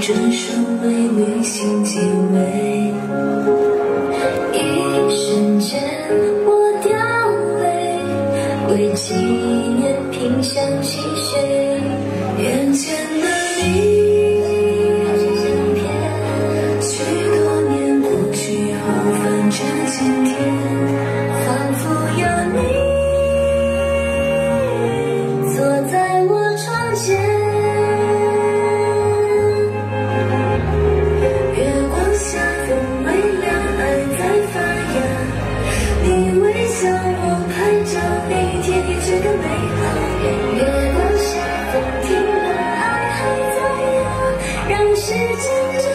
专属为你心计的一瞬间我掉泪为纪念品想纪念谁？向我拍照，每一天也觉美好。月光下，风停了，爱还在呀。让时间。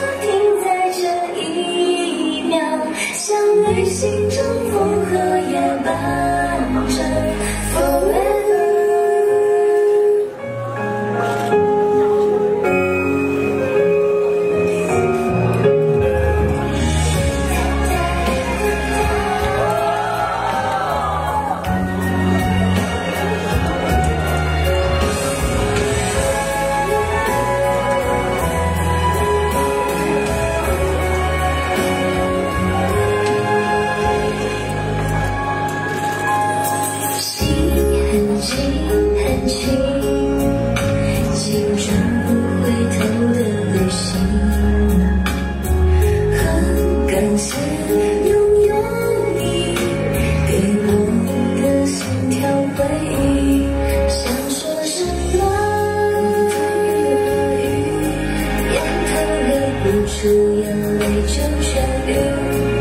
出眼泪就痊愈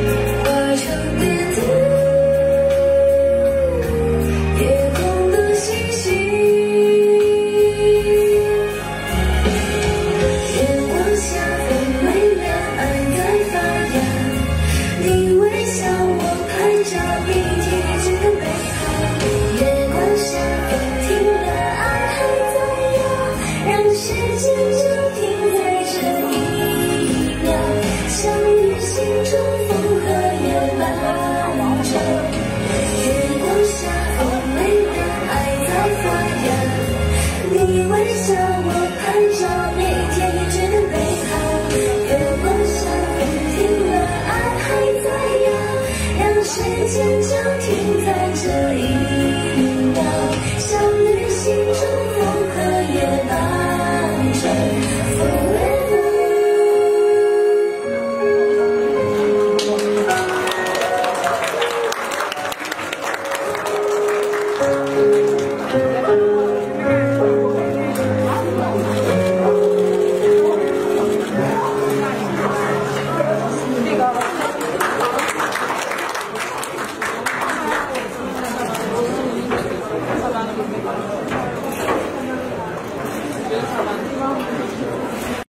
眼前就停。